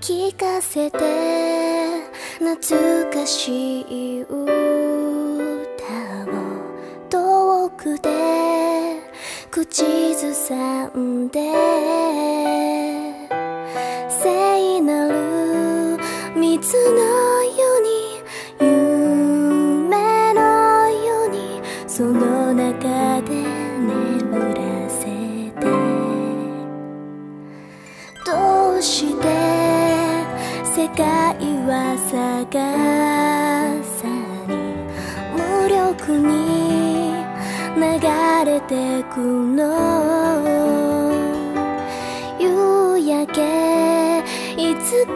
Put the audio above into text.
聞かせて懐かしい歌を遠くで口ずさんで聖なる水のように夢のようにその中で眠らせて。どうして界は逆さに無力に流れてくの。夕焼けいつか